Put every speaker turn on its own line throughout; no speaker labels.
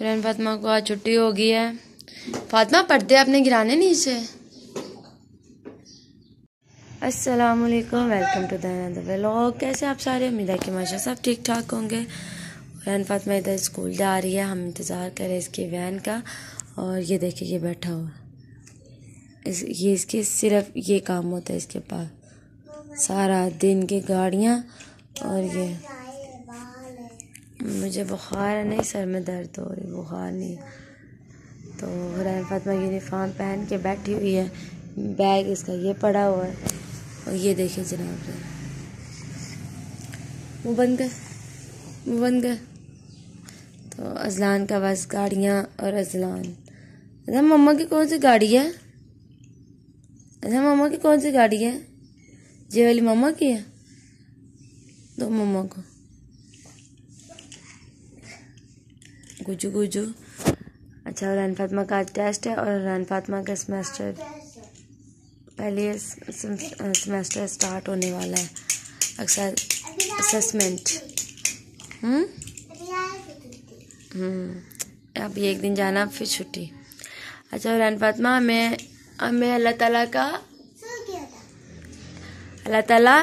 Run Fatima को आज छुट्टी हो गई है। फातिमा पढ़ते अपने गिराने नीचे। अस्सलाम वालेकुम वेलकम टू द व्लॉग। कैसे आप सारे? उम्मीद है कि माशा सब ठीक ठाक होंगे। रन फातिमा इधर स्कूल जा रही है, हम इंतज़ार करें इसके वैन का। और ये देखिए, ये बैठा हुआ। इस, ये इसके सिर्फ़ ये काम होता है इसके पास। सारा दिन की गाड़ियाँ और ये। मुझे बुखार है नहीं, सर में दर्द हो रही, बुखार नहीं। तो हुरैन फातिमा यूनिफॉर्म पहन के बैठी हुई है, बैग इसका ये पड़ा हुआ है, और ये देखिए जनाब। मुँह बंद कर, मुँह बंद कर। तो अजलान का बस गाड़ियाँ और अजलान। अच्छा मम्मा की कौन सी गाड़ी है? अच्छा मम्मा की कौन सी गाड़ी है? जे वाली मम्मा की है? दो मम्मा को। गुजू गुजू। अच्छा रन फातिमा का टेस्ट है और रन फातिमा का सेमेस्टर पहले सेमेस्टर स्टार्ट होने वाला है। अक्सर असेसमेंट हम्म? हम्म अब एक दिन जाना, फिर छुट्टी। अच्छा रन फातिमा हमें हमें अल्लाह ताला का अल्लाह ताला?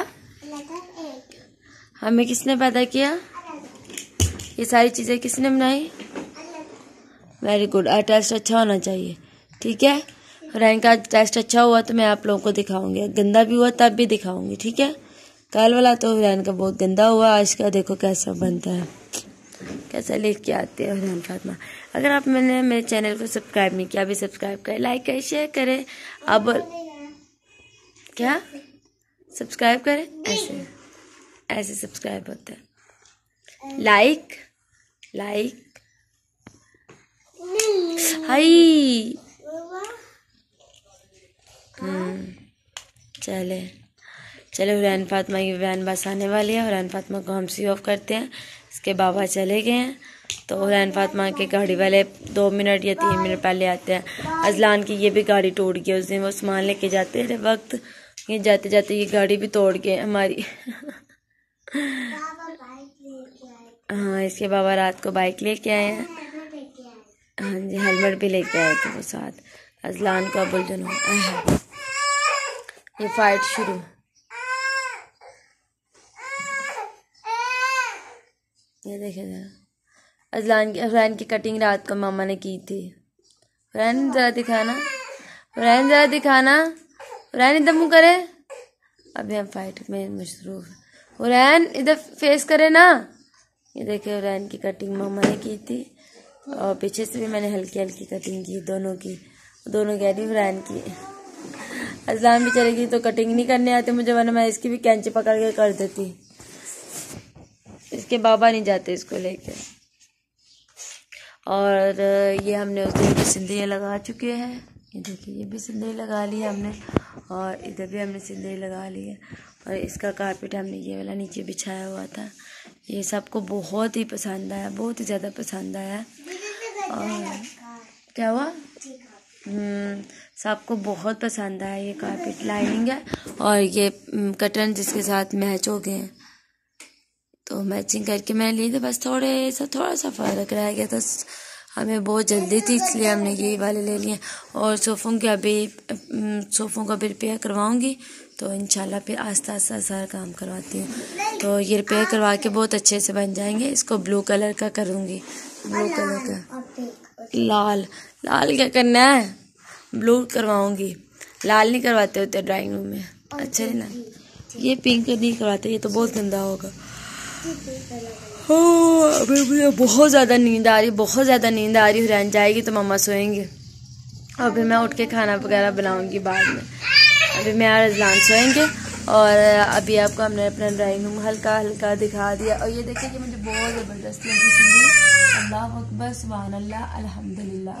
हमें किसने पैदा किया? ये सारी चीज़ें किसने बनाई? वेरी गुड टेस्ट अच्छा होना चाहिए। ठीक है? रैंक का टेस्ट अच्छा हुआ तो मैं आप लोगों को दिखाऊँगी। गंदा भी हुआ तब भी दिखाऊँगी। ठीक है? कल वाला तो रैन का बहुत गंदा हुआ। आज का देखो कैसा बनता है। कैसा लिख के आते हैं रैन फातमा अगर आप मैंने, मेरे चैनल को सब्सक्राइब नहीं किया, अभी सब्सक्राइब करें, लाइक करें शेयर करें। अब क्या? सब्सक्राइब करें? ऐसे। ऐसे सब्सक्राइब होता है। लाइक लाइक हाई हम्म, चले। चले हुरैन फातमा की वैन बस आने वाली है हुरैन फातमा को हम सी ऑफ़ करते हैं। इसके बाबा चले गए हैं। तो हुरैन फातमा के गाड़ी वाले दो मिनट या तीन मिनट पहले आते हैं। अजलान की ये भी गाड़ी टूट गई उस दिन वो सामान लेके जाते हैं वक्त। ये जाते जाते ये गाड़ी भी तोड़ गए हमारी। हाँ इसके बाबा रात को बाइक लेके आए हैं। हाँ जी, हेलमेट भी लेके आए थे वो साथ। अजलान का बुलजन ये फाइट शुरू। ये देखे जरा। अजलान की अफरान की कटिंग रात को मामा ने की थी। फरैन ज़रा दिखाना। फरैन ज़रा दिखाना। फरैन इधर मुँह करे। अभी हम फाइट में मशरूफ हुरैन, इधर फेस करे ना। ये देखे हुरैन की कटिंग मामा ने की थी। और पीछे से भी मैंने हल्की हल्की कटिंग की, दोनों की, दोनों कह रही हुरैन की। अजलान भी चलेगी तो कटिंग नहीं करने आती मुझे, वरना मैं इसकी भी कैंची पकड़ के कर देती। इसके बाबा नहीं जाते इसको लेके। और ये हमने उस दिन की सिंदरी लगा चुके हैं। ये देखिए, ये भी सिंदरी लगा ली है हमने, और इधर भी हमने सिंदरी लगा ली है। और इसका कारपेट हमने ये वाला नीचे बिछाया हुआ था। ये सबको बहुत ही पसंद आया, बहुत ही ज़्यादा पसंद आया। और क्या हुआ? हम्म, सबको बहुत पसंद आया ये कारपेट लाइनिंग है और ये कटन जिसके साथ मैच हो गए हैं। तो मैचिंग करके मैं ली थी बस थोड़े सा थोड़ा सा फ़र्क रह गया था। हमें बहुत जल्दी थी इसलिए हमने यही वाले ले लिए। और सोफ़ों के अभी सोफ़ों को अभी रिपेयर करवाऊँगी तो इंशाल्लाह फिर आस्ता आस्ता सारा काम करवाती हूँ। तो ये रिपेयर करवा के बहुत अच्छे से बन जाएँगे। इसको ब्लू कलर का करूँगी। ब्लू कलर का लाल। लाल क्या करना है? ब्लू करवाऊँगी। लाल नहीं करवाते होते ड्राइंग रूम में। अच्छा नहीं ना? ये पिंक नहीं करवाते ये तो बहुत गंदा होगा। हो अभी मुझे बहुत ज़्यादा नींद आ रही बहुत ज़्यादा नींद आ रही रहन जाएगी तो मम्मा सोएँगे। और फिर मैं उठ के खाना वगैरह बनाऊँगी बाद में। अभी मैं और रजलान सोएँगे। और अभी आपको हमने अपना ड्राइंग रूम हल्का हल्का दिखा दिया। और ये देखिए कि मुझे बहुत ज़बरदस्त लगी अल्लाह अकबर सुबहान अल्लाह अल्हम्दुलिल्लाह।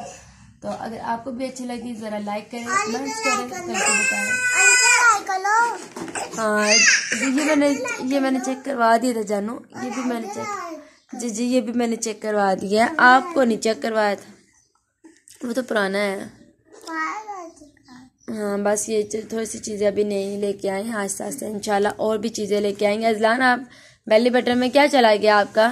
तो अगर आपको भी अच्छी लगी ज़रा लाइक करें कमेंट्स करें करके बताएँ। हाँ ये मैंने ये मैंने चेक करवा दिया था जानू। ये भी मैंने चेक जी जी ये भी मैंने चेक करवा दिया। आपको नहीं चेक करवाया था। वो तो पुराना है। हाँ बस ये थोड़ी सी चीज़ें अभी नहीं लेके आए हैं आस्ते आस्ते इंशाल्लाह और भी चीज़ें लेके आएँगे। अजलान आप बेली बटन में क्या चला गया आपका?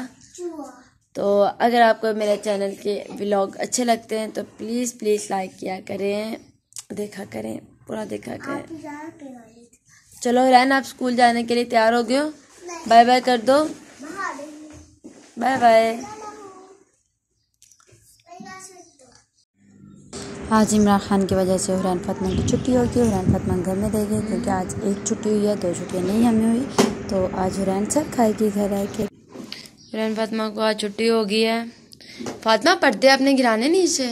तो अगर आपको मेरे चैनल के व्लॉग अच्छे लगते हैं तो प्लीज़ प्लीज़ लाइक किया करें देखा करें पूरा देखा करें। चलो रैन आप स्कूल जाने के लिए तैयार हो गए हो? बाय बाय कर दो। बाय बाय आज इमरान खान की वजह से हुरैन फातमा की छुट्टी होगी हुरैन फातमा घर में देगी क्योंकि आज एक छुट्टी हुई है, दो छुट्टियाँ नहीं हमें हुई तो आज हुरैन सब खाएगी घर आके। हुरैन फातमा को आज छुट्टी होगी है। फातमा पढ़ते अपने गिराने नीचे?